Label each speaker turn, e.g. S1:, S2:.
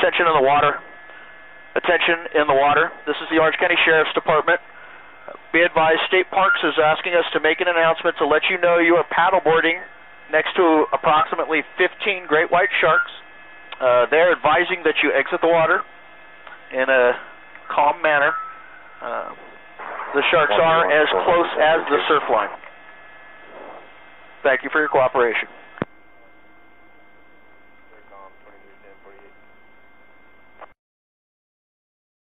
S1: Attention in the water. Attention in the water. This is the Orange County Sheriff's Department. Be advised, State Parks is asking us to make an announcement to let you know you are paddleboarding next to approximately 15 great white sharks. Uh, they're advising that you exit the water in a calm manner. Uh, the sharks are as close as the surf line. Thank you for your cooperation.